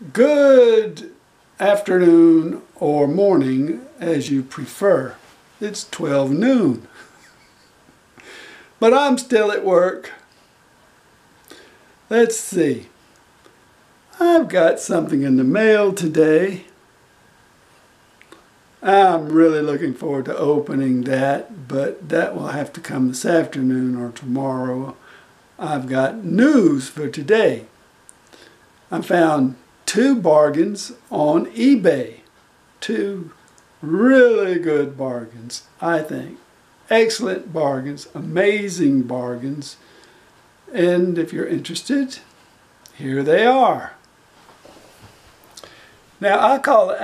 Good afternoon or morning as you prefer. It's 12 noon. But I'm still at work. Let's see. I've got something in the mail today. I'm really looking forward to opening that, but that will have to come this afternoon or tomorrow. I've got news for today. I found two bargains on eBay. Two really good bargains, I think. Excellent bargains, amazing bargains. And if you're interested, here they are. Now, I call the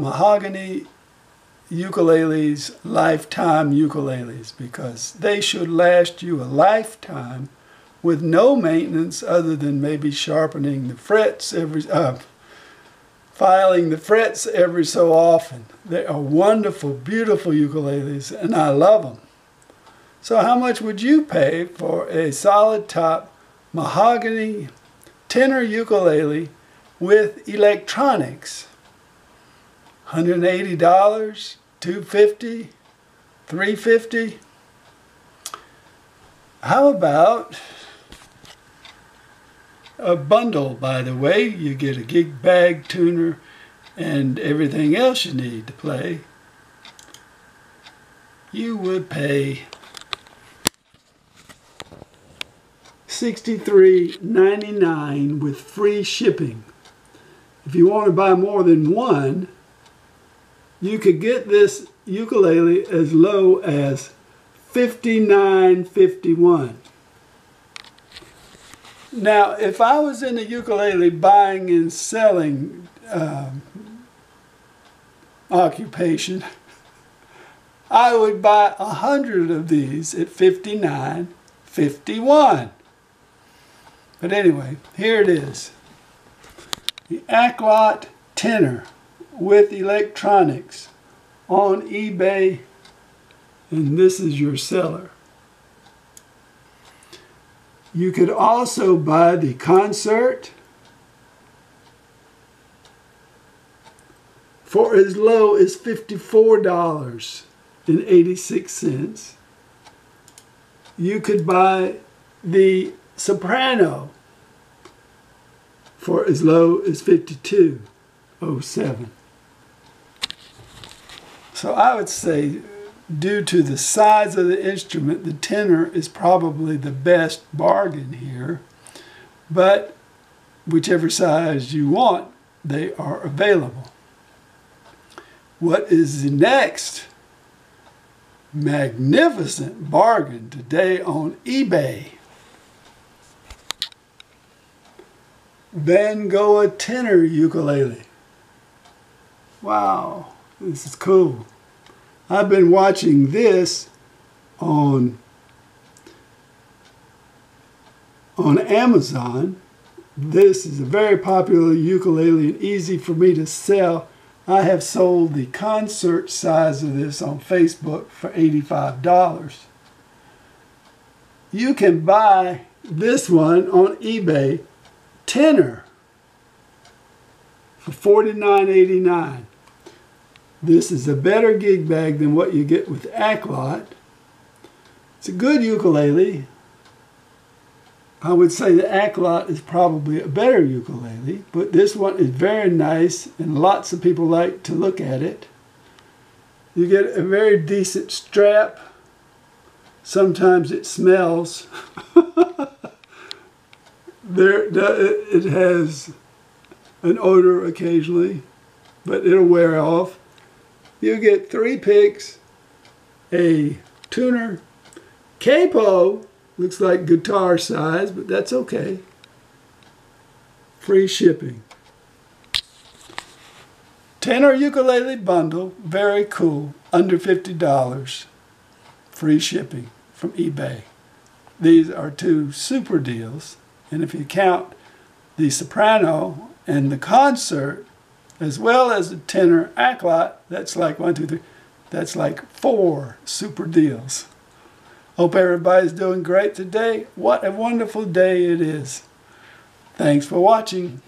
Mahogany ukuleles lifetime ukuleles because they should last you a lifetime with no maintenance other than maybe sharpening the frets every uh, filing the frets every so often. They are wonderful, beautiful ukuleles, and I love them. So how much would you pay for a solid top mahogany tenor ukulele with electronics? $180, $250, $350? How about a bundle, by the way. You get a gig bag tuner and everything else you need to play. You would pay $63.99 with free shipping. If you want to buy more than one, you could get this ukulele as low as $59.51. Now, if I was in the ukulele buying and selling um, occupation, I would buy a hundred of these at 59, 51. But anyway, here it is. The Aklot tenor with electronics on eBay, and this is your seller. You could also buy the concert for as low as $54.86. You could buy the soprano for as low as 52.07. So I would say due to the size of the instrument, the tenor is probably the best bargain here. But whichever size you want, they are available. What is the next magnificent bargain today on eBay? Vangoa tenor ukulele. Wow, this is cool. I've been watching this on on Amazon. This is a very popular ukulele and easy for me to sell. I have sold the concert size of this on Facebook for $85. You can buy this one on eBay, tenor, for $49.89. This is a better gig bag than what you get with Aklot. It's a good ukulele. I would say the Aklot is probably a better ukulele, but this one is very nice and lots of people like to look at it. You get a very decent strap. Sometimes it smells. there, it has an odor occasionally, but it'll wear off you get three picks, a tuner, capo, looks like guitar size, but that's okay. Free shipping. Tenor ukulele bundle, very cool, under $50. Free shipping from eBay. These are two super deals, and if you count the soprano and the concert, as well as the tenor Aklot, that's like one, two, three, that's like four super deals. Hope everybody's doing great today. What a wonderful day it is. Thanks for watching.